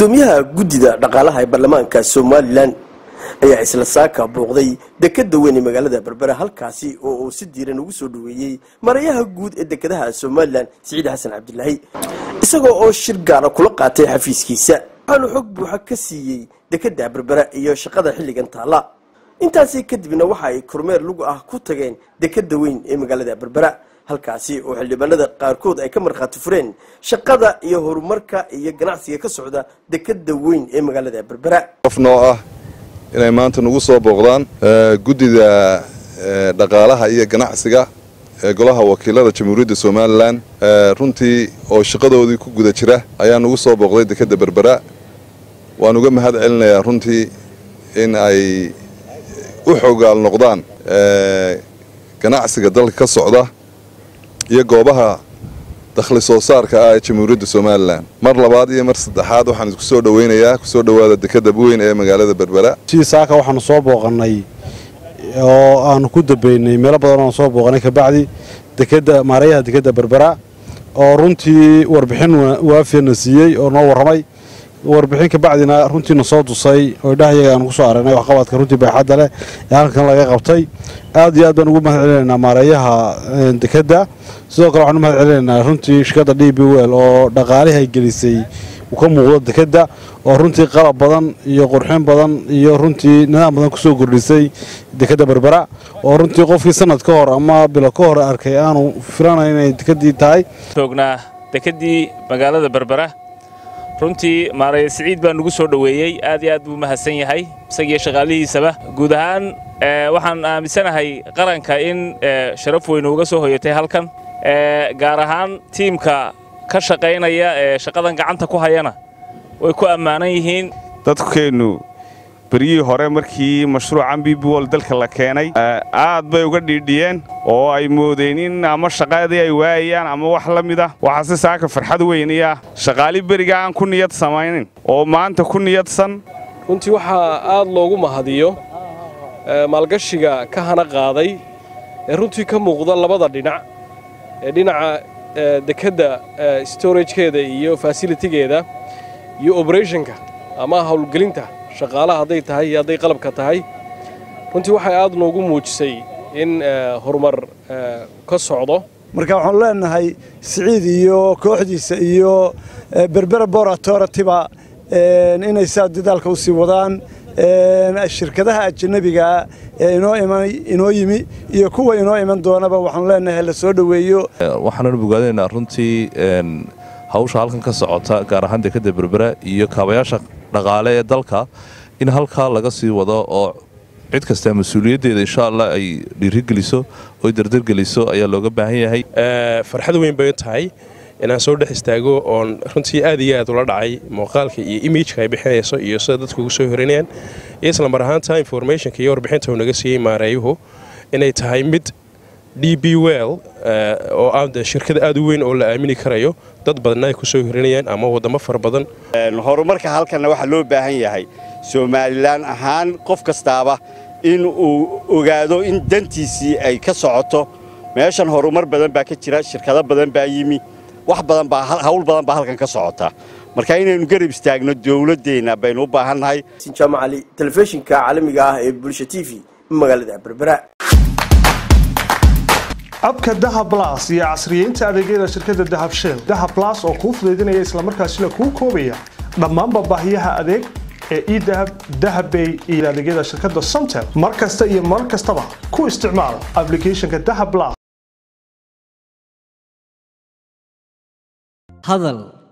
gudoomiyaha guddida dhaqaalaha ee baarlamaanka somalilan ayaa isla saaka booqday dekada weyn ee magaalada berbera halkaasi oo uu si diiran ugu soo dhoweeyey marayaha guud ee dekedaha somalilan siciid xasan cabdilaahi isagoo oo shir gaara kula qaatay xafiiskiisa waxaanu xog buuxa ka siiyey dekada berbera iyo shaqada xilligan taalla. Intaasi kadibna waxa ay kormeer lugu ah ku tageen dekada weyn ee magaalada berbera halkaasi oo xildhibaanada qaarkood ay ka markhaati fureen shaqada iyo horumarka iyo ganacsiga ka socda dekada weyn ee magaalada berbera qof ah inay maanta nagu soo booqdaan guddida dhaqaalaha iyo ganacsiga ee golaha wakiilada jamhuuriyadda somalilan runtii oo shaqadoodii ku guda jira ayaa nagu soo booqday dekadda berbera waan uga mahad celinayaa runtii in ay u xogaal noqdaan ganacsiga dalka ka socda iyo goobaha dakhli soo saarka ah ee jamhuuriyadda somalilan mar labaad iyo mar saddexaad waxaan isku soo dhoweynayaa ku soo dhowaada dekadda weyn ee magaalada berbera saaka waxaanu soo booqannay oo aanu ku dambeynay meelo badan oanu soo booqanay kabacdi dekada maarayaha dekadda berbera oo runtii warbixin waafiyana siiyey oo noo warramay warbixin kabacdina runtiina soo tusay oo idhahayaga aan ku soo aragnay waxqabadka runtii baaxadda leh ee halkan laga qabtay. Aad iyo aad baan ugu mahad celinaynaa maareeyaha dekadda sidoo kale waxaan u mahad celinaynaa runtii shirkadda d b wel oo dhaqaalihi ay gelisay ka muuqdo dekadda oo runtii qalab badan iyo qurxin badan iyo runtii nidaam badan ku soo kordhisay dekadda berbera oo runtii qofkii sanad ka hor ama bilo ka hor arkay aanu filanayn inay dekaddii tahay. Joognaa dekeddii magaalada berbera runtii maaraya siciid baa nugu soo dhoweeyey aad iyo aad buu mahadsan yahay isagiiyo shaqaalihiisaba. Guud ahaan waxaan aaminsanahay qaranka in sharaf weynu uga soo hoyatay halkan gaar ahaan tiimka ka shaqaynaya ee shaqadan gacanta ku hayana. Way ku ammaanan yihiin dadkeennu beryihii hore markii mashruucan bbwol dalka la keenay aad bay uga dhiidhiyeen oo ay moodeen in ama shaqadii ay waayayaan ama wax la mid ah. Waxaa si saaka farxad weyniya shaqaali beriga aan ku niyad samaynin oo maanta ku niyadsan runtii waxaa aad loogu mahadiyo maalgashiga ka hana qaaday ee runtii ka muuqda labada dhinac ee dhinaca dekedda storajkeeda iyo fasilitigeeda iyo oberethonka ama howlgelinta shaqaalaha hadday tahay iyo hadday qalabka tahay runtii waxay aad noogu muujisay in horumar ka socdo. Marka waxaanu leenahay siciid iyo kooxdiisa iyo berbera bor authorityba inay saa dadaalka u sii wadaan shirkadaha ajanabigaa ee inoo yimi iyo kuwa inoo iman doonaba waxaanu leenahay la soo dhoweeyo waxaananu bogaadanaynaa runtii hawsha halkan ka socota gaar ahaan dekadda berbera iyo kaabayaasha dhaqaale ee dalka in halkaa laga sii wado oo cid kasta mas'uuliyaddeeda insha allah ay dhiirigeliso oy dardargeliso ayaa looga baahan yahay. Farxad weyn bay tahay inaan soo dhex istaago oon runtii aad iyo aad ula dhacay muuqaalka iyo imijka ay bixinayso iyo sida dadku ugu soo horanayaan iyo islamar ahaanta informationka iyo warbixinta uu naga siiyey maareeyuhu inay tahay mid d b well oo aad shirkada aad u weyn oo la aamini karayo dad badanna ay ku soo horanayaan ama waddamo fara badan. Horumarka halkanna waxaa loo baahan yahay somalilan ahaan qof kastaaba in uu ogaado in dantiisii ay ka socoto. Meeshan horumar badan baa ka jira shirkado badan baa yimi wax badan baa hawl badan baa halkan ka socota. Marka inaynu garab istaagno dowladdeenna baynu u baahannahay. Sinjaamac cali telefishinka caalamiga ah ee bulsha t v magaalada berbera abka dahab las iyo casriyeynta adeegyada shirkadda dahab shell. Dahab las oo kuu fudaydinaya islamarkaasina kuu koobaya dhammaanba baahiyaha adeeg ee edahab dahabbay iyo adeegyada shirkadda somtel mar kasta iyo mar kastaba ku isticmaal ablicathonka dahab las hadal